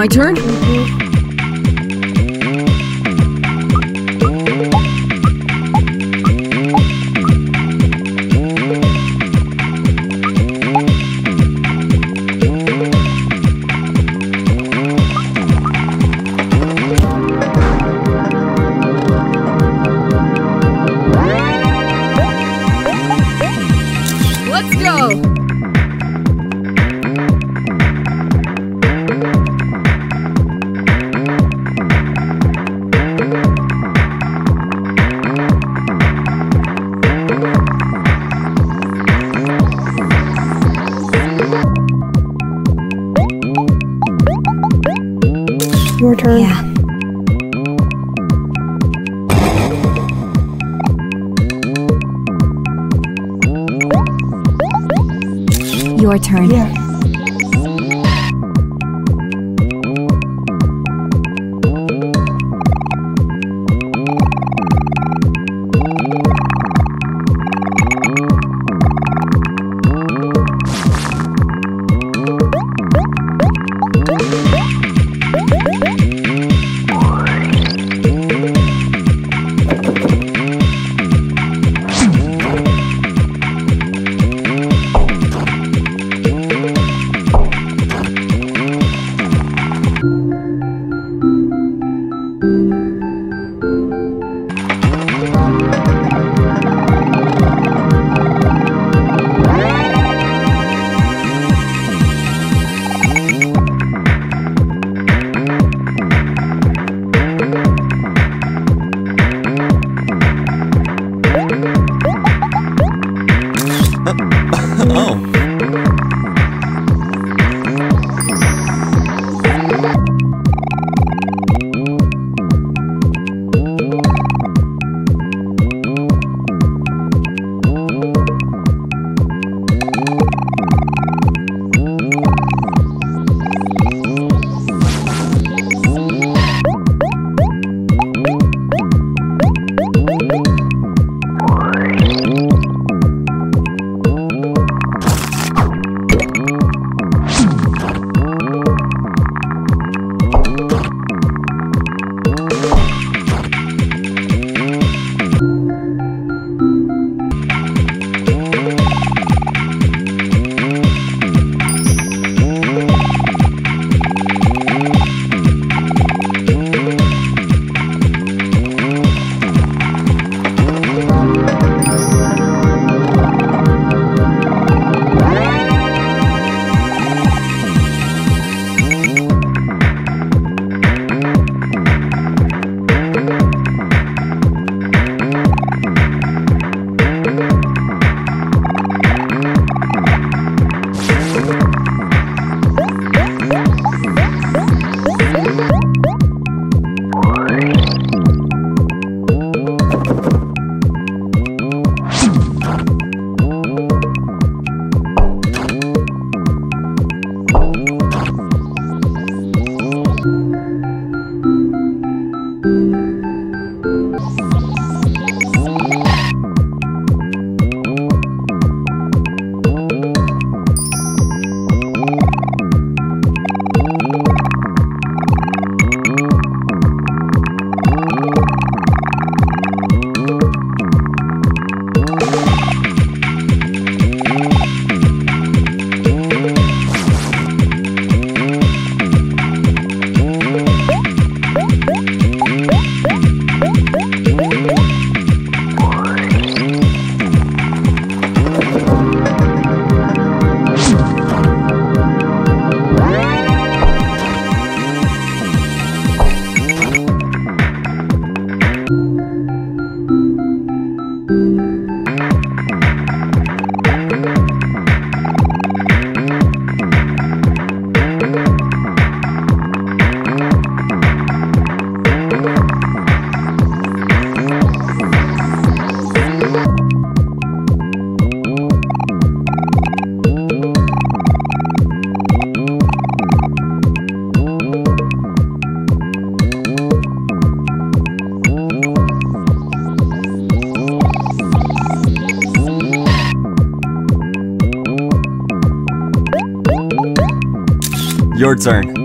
My turn? Yeah. Your turn. Yeah. Your turn.